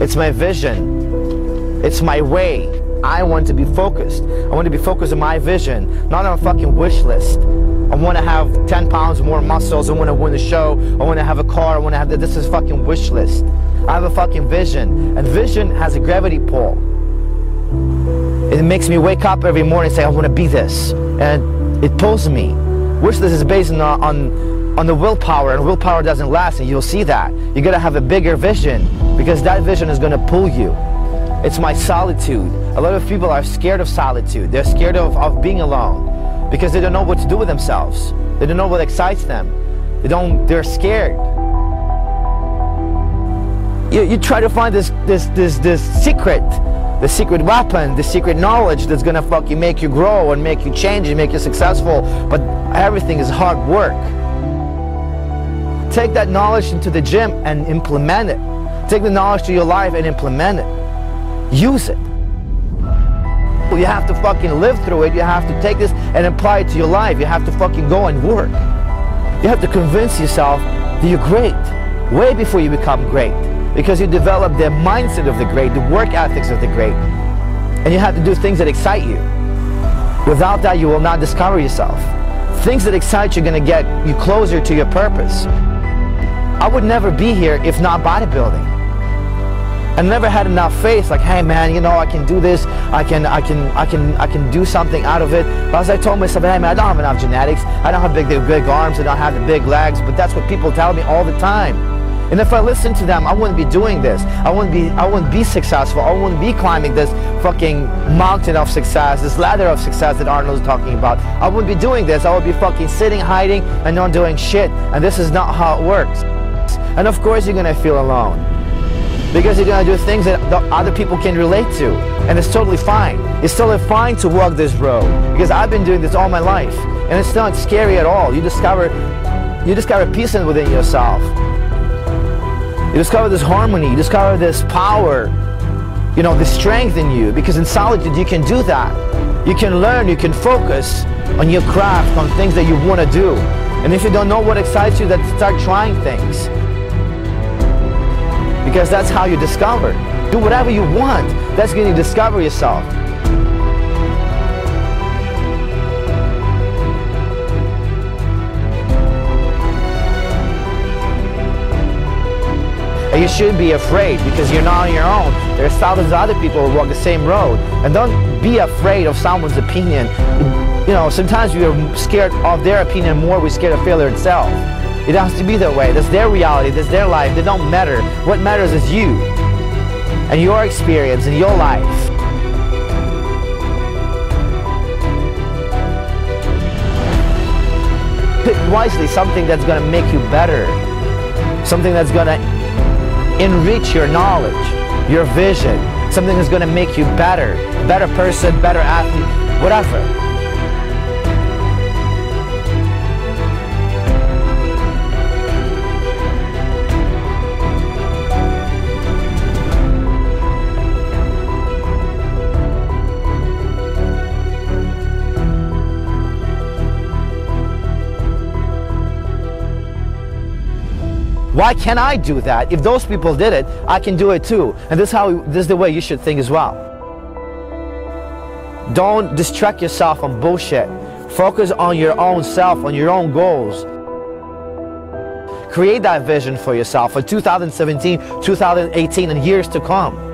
It's my vision. It's my way. I want to be focused. I want to be focused on my vision, not on a fucking wish list. I want to have 10 pounds more muscles. I want to win the show. I want to have a car. I want to have that. This is fucking wish list. I have a fucking vision. And vision has a gravity pull. It makes me wake up every morning and say, I want to be this. And it pulls me. Wish list is based on, on, on the willpower, and willpower doesn't last, and you'll see that. You gotta have a bigger vision because that vision is gonna pull you. It's my solitude. A lot of people are scared of solitude. They're scared of, of being alone because they don't know what to do with themselves. They don't know what excites them. They don't, they're scared. You, you try to find this, this, this, this secret, the secret weapon, the secret knowledge that's gonna fucking make you grow and make you change and make you successful, but everything is hard work. Take that knowledge into the gym and implement it. Take the knowledge to your life and implement it. Use it. You have to fucking live through it. You have to take this and apply it to your life. You have to fucking go and work. You have to convince yourself that you're great way before you become great because you develop the mindset of the great, the work ethics of the great, and you have to do things that excite you. Without that, you will not discover yourself. Things that excite you are going to get you closer to your purpose. I would never be here if not bodybuilding. I never had enough faith, like, hey man, you know, I can do this, I can, I can, I can, I can do something out of it. But as I told myself, hey man, I don't have enough genetics, I don't have big, big arms, I don't have the big legs, but that's what people tell me all the time. And if I listen to them, I wouldn't be doing this. I wouldn't be, I wouldn't be successful. I wouldn't be climbing this fucking mountain of success, this ladder of success that Arnold's talking about. I wouldn't be doing this. I would be fucking sitting, hiding, and not doing shit. And this is not how it works. And of course you're gonna feel alone. Because you're gonna do things that other people can relate to. And it's totally fine. It's totally fine to walk this road. Because I've been doing this all my life. And it's not scary at all. You discover you discover peace within yourself. You discover this harmony, you discover this power, you know, the strength in you. Because in solitude, you can do that. You can learn, you can focus on your craft, on things that you want to do. And if you don't know what excites you, then start trying things. Because that's how you discover. Do whatever you want. That's going to discover yourself. You shouldn't be afraid because you're not on your own. There's thousands of other people who walk the same road. And don't be afraid of someone's opinion. You know, sometimes we're scared of their opinion more, we're scared of failure itself. It has to be that way. That's their reality, that's their life. They don't matter. What matters is you and your experience and your life. Pick wisely something that's going to make you better. Something that's going to enrich your knowledge, your vision, something that's going to make you better, better person, better athlete, whatever. Why can't I do that? If those people did it, I can do it too. And this is how this is the way you should think as well. Don't distract yourself on bullshit. Focus on your own self, on your own goals. Create that vision for yourself for 2017, 2018, and years to come.